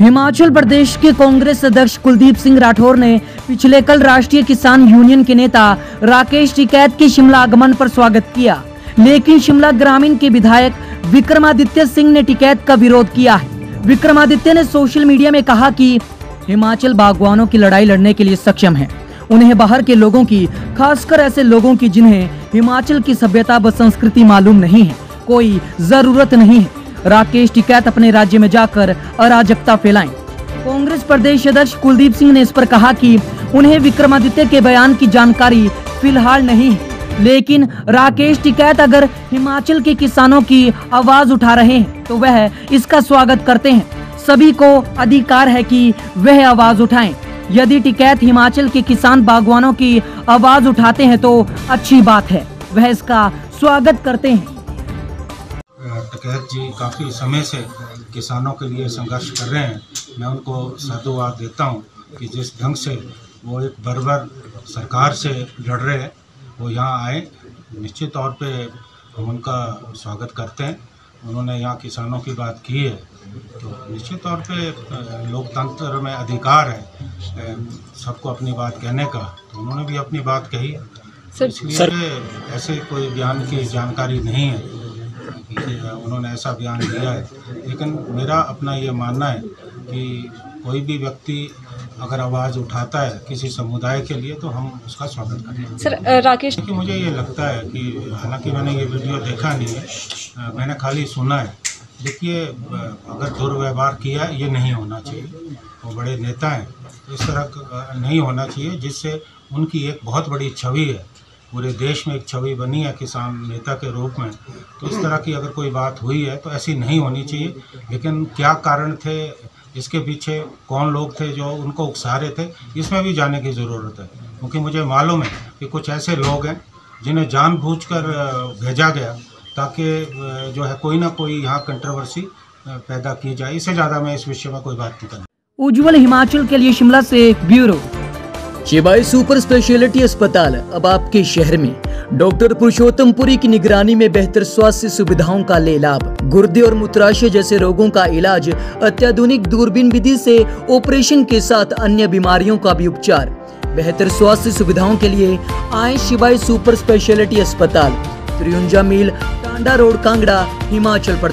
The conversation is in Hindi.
हिमाचल प्रदेश के कांग्रेस अध्यक्ष कुलदीप सिंह राठौर ने पिछले कल राष्ट्रीय किसान यूनियन के नेता राकेश टिकैत के शिमला आगमन पर स्वागत किया। लेकिन शिमला ग्रामीण के विधायक विक्रमादित्य सिंह ने टिकैत का विरोध किया है। विक्रमादित्य ने सोशल मीडिया में कहा कि हिमाचल बागवानों की लड़ाई लड़ने के लिए सक्षम है। उन्हें बाहर के लोगों की, खासकर ऐसे लोगों की जिन्हें हिमाचल की सभ्यता व संस्कृति मालूम नहीं है। कोई ज़रूरत नहीं है। राकेश टिकैत अपने राज्य में जाकर अराजकता फैलाएँ। कांग्रेस प्रदेश अध्यक्ष कुलदीप सिंह ने इस पर कहा कि उन्हें विक्रमादित्य के बयान की जानकारी फ़िलहाल नहीं है। लेकिन राकेश टिकैत अगर हिमाचल के किसानों की आवाज़ उठा रहे हैं तो वह इसका स्वागत करते हैं। सभी को अधिकार है कि वह आवाज़ उठाएँ। यदि टिकैत हिमाचल के किसान बागवानों की आवाज़ उठाते हैं तो अच्छी बात है। वह इसका स्वागत करते हैं। टिकैत जी काफ़ी समय से किसानों के लिए संघर्ष कर रहे हैं। मैं उनको साधुवाद देता हूँ कि जिस ढंग से वो एक बर्बर सरकार से लड़ रहे हैं वो यहाँ आए। निश्चित तौर पे हम उनका स्वागत करते हैं। उन्होंने यहाँ किसानों की बात की है। तो निश्चित तौर पे लोकतंत्र में अधिकार है सबको अपनी बात कहने का। तो उन्होंने भी अपनी बात कही। इसलिए ऐसे कोई बयान की जानकारी नहीं है। उन्होंने ऐसा बयान दिया है। लेकिन मेरा अपना ये मानना है कि कोई भी व्यक्ति अगर आवाज़ उठाता है किसी समुदाय के लिए तो हम उसका स्वागत करते हैं। सर राकेश क्योंकि मुझे ये लगता है कि हालाँकि मैंने ये वीडियो देखा नहीं है मैंने खाली सुना है। देखिए अगर दुर्व्यवहार किया ये नहीं होना चाहिए। वो बड़े नेता हैं इस तरह नहीं होना चाहिए जिससे उनकी एक बहुत बड़ी छवि है। पूरे देश में एक छवि बनी है किसान नेता के रूप में। तो इस तरह की अगर कोई बात हुई है तो ऐसी नहीं होनी चाहिए। लेकिन क्या कारण थे? इसके पीछे कौन लोग थे जो उनको उकसा रहे थे? इसमें भी जाने की ज़रूरत है। क्योंकि मुझे मालूम है कि कुछ ऐसे लोग हैं, जिन्हें जानबूझकर भेजा गया, ताकि जो है कोई ना कोई यहाँ कंट्रोवर्सी पैदा की जाए। इससे ज़्यादा मैं इस विषय में कोई बात नहीं करना। उज्जवल हिमाचल के लिए शिमला से ब्यूरो। शिवाई सुपर स्पेशलिटी अस्पताल, अब आपके शहर में। डॉक्टर पुरुषोत्तमपुरी की निगरानी में बेहतर स्वास्थ्य सुविधाओं का ले लाभ। गुर्दे और मूत्राशय जैसे रोगों का इलाज, अत्याधुनिक दूरबीन विधि से ऑपरेशन के साथ अन्य बीमारियों का भी उपचार। बेहतर स्वास्थ्य सुविधाओं के लिए आए शिवाई सुपर स्पेशलिटी अस्पताल। त्रियुंजा मील, टांडा रोड, कांगड़ा, हिमाचल प्रदेश।